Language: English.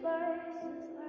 driver's license